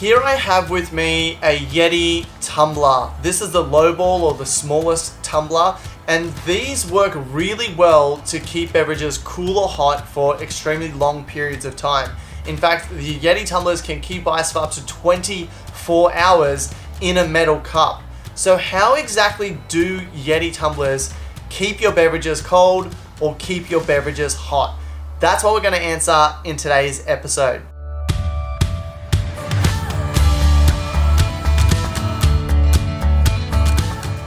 Here I have with me a Yeti tumbler. This is the low ball or the smallest tumbler and these work really well to keep beverages cool or hot for extremely long periods of time. In fact, the Yeti tumblers can keep ice for up to 24 hours in a metal cup. So how exactly do Yeti tumblers keep your beverages cold or keep your beverages hot? That's what we're going to answer in today's episode.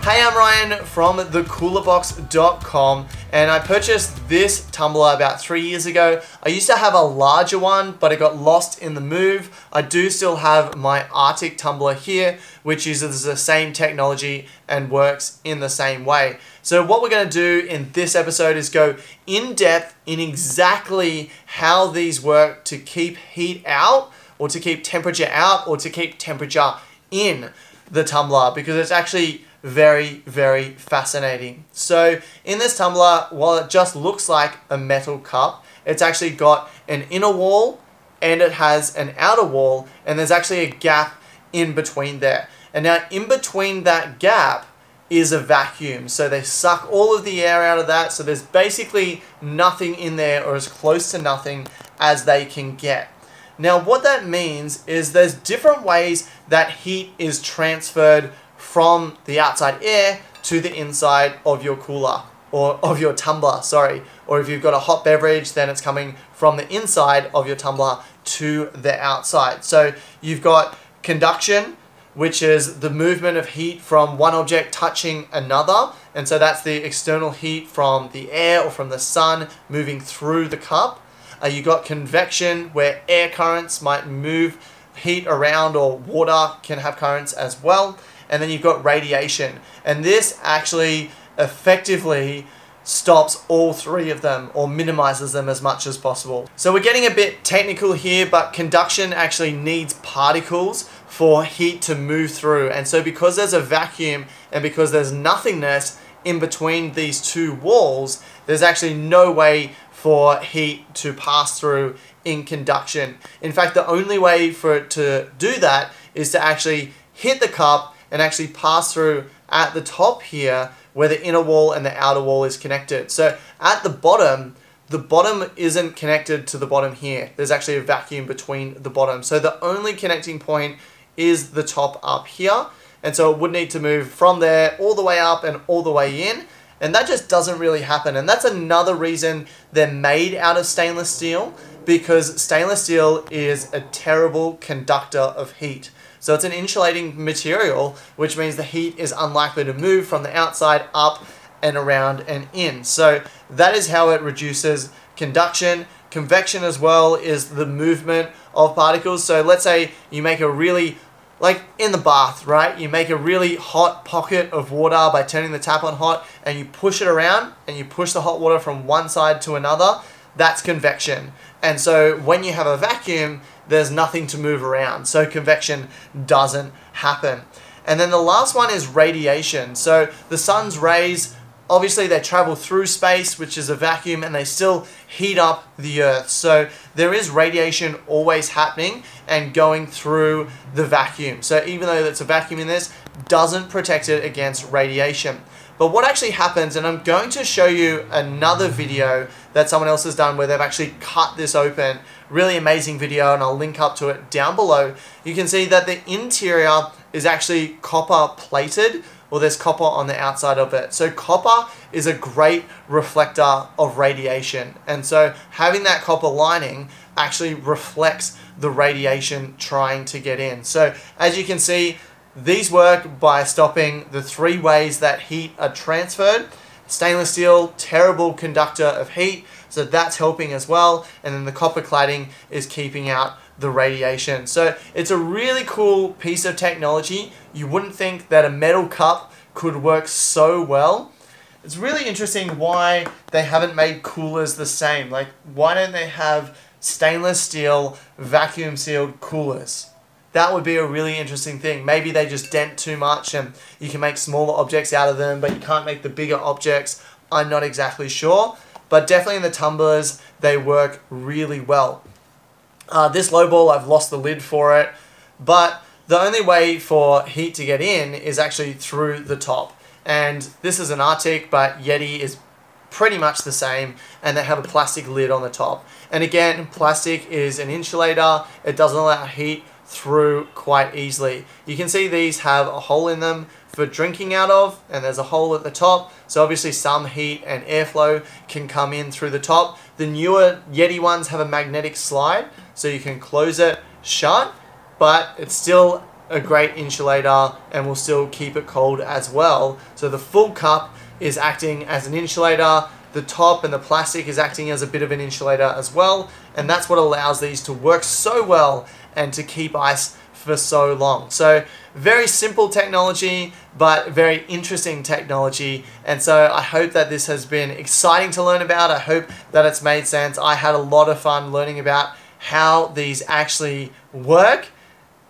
Hey, I'm Ryan from thecoolerbox.com and I purchased this tumbler about three years ago. I used to have a larger one, but it got lost in the move. I do still have my RTIC tumbler here, which uses the same technology and works in the same way. So what we're gonna do in this episode is go in depth in exactly how these work to keep heat out or to keep temperature out or to keep temperature in the tumbler because it's actually very, very fascinating. So in this tumbler, while it just looks like a metal cup, it's actually got an inner wall and it has an outer wall and there's actually a gap in between there. And now in between that gap is a vacuum. So they suck all of the air out of that. So there's basically nothing in there or as close to nothing as they can get. Now what that means is there's different ways that heat is transferred from the outside air to the inside of your cooler or of your tumbler, sorry. Or if you've got a hot beverage, then it's coming from the inside of your tumbler to the outside. So you've got conduction, which is the movement of heat from one object touching another. And so that's the external heat from the air or from the sun moving through the cup. Uh, you've got convection, where air currents might move heat around or water can have currents as well and then you've got radiation. And this actually effectively stops all three of them or minimizes them as much as possible. So we're getting a bit technical here, but conduction actually needs particles for heat to move through. And so because there's a vacuum and because there's nothingness in between these two walls, there's actually no way for heat to pass through in conduction. In fact, the only way for it to do that is to actually hit the cup and actually pass through at the top here where the inner wall and the outer wall is connected. So at the bottom, the bottom isn't connected to the bottom here. There's actually a vacuum between the bottom. So the only connecting point is the top up here. And so it would need to move from there all the way up and all the way in. And that just doesn't really happen. And that's another reason they're made out of stainless steel because stainless steel is a terrible conductor of heat. So it's an insulating material, which means the heat is unlikely to move from the outside up and around and in. So that is how it reduces conduction. Convection as well is the movement of particles. So let's say you make a really like in the bath, right? You make a really hot pocket of water by turning the tap on hot and you push it around and you push the hot water from one side to another. That's convection. And so when you have a vacuum, there's nothing to move around. So convection doesn't happen. And then the last one is radiation. So the sun's rays, obviously they travel through space, which is a vacuum, and they still heat up the earth. So there is radiation always happening and going through the vacuum. So even though it's a vacuum in this, doesn't protect it against radiation. But what actually happens, and I'm going to show you another video that someone else has done where they've actually cut this open. Really amazing video, and I'll link up to it down below. You can see that the interior is actually copper plated, or there's copper on the outside of it. So copper is a great reflector of radiation. And so having that copper lining actually reflects the radiation trying to get in. So as you can see, these work by stopping the three ways that heat are transferred. Stainless steel, terrible conductor of heat, so that's helping as well. And then the copper cladding is keeping out the radiation. So it's a really cool piece of technology. You wouldn't think that a metal cup could work so well. It's really interesting why they haven't made coolers the same. Like, why don't they have stainless steel vacuum sealed coolers? That would be a really interesting thing. Maybe they just dent too much and you can make smaller objects out of them, but you can't make the bigger objects. I'm not exactly sure. But definitely in the tumblers, they work really well. Uh, this low ball, I've lost the lid for it. but the only way for heat to get in is actually through the top. And this is an RTIC, but Yeti is pretty much the same and they have a plastic lid on the top. And again, plastic is an insulator. It doesn't allow heat through quite easily. You can see these have a hole in them for drinking out of and there's a hole at the top. So obviously some heat and airflow can come in through the top. The newer Yeti ones have a magnetic slide so you can close it shut but it's still a great insulator and will still keep it cold as well. So the full cup is acting as an insulator. The top and the plastic is acting as a bit of an insulator as well and that's what allows these to work so well and to keep ice for so long. So very simple technology, but very interesting technology. And so I hope that this has been exciting to learn about. I hope that it's made sense. I had a lot of fun learning about how these actually work.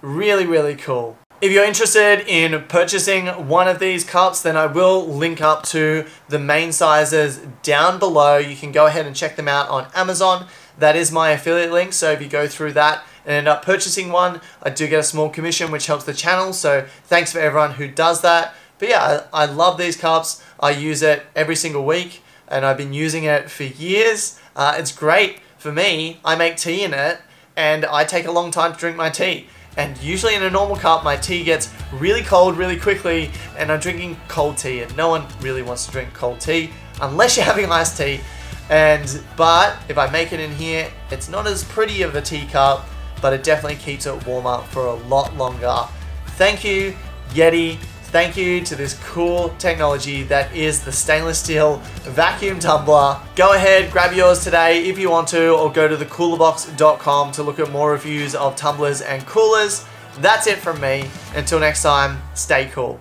Really, really cool. If you're interested in purchasing one of these cups, then I will link up to the main sizes down below. You can go ahead and check them out on Amazon. That is my affiliate link, so if you go through that, and end up purchasing one, I do get a small commission which helps the channel. So thanks for everyone who does that. But yeah, I, I love these cups. I use it every single week and I've been using it for years. Uh, it's great for me. I make tea in it and I take a long time to drink my tea. And usually in a normal cup, my tea gets really cold really quickly and I'm drinking cold tea and no one really wants to drink cold tea unless you're having iced tea. And, but if I make it in here, it's not as pretty of a teacup but it definitely keeps it warmer for a lot longer. Thank you, Yeti. Thank you to this cool technology that is the stainless steel vacuum tumbler. Go ahead, grab yours today if you want to, or go to thecoolerbox.com to look at more reviews of tumblers and coolers. That's it from me. Until next time, stay cool.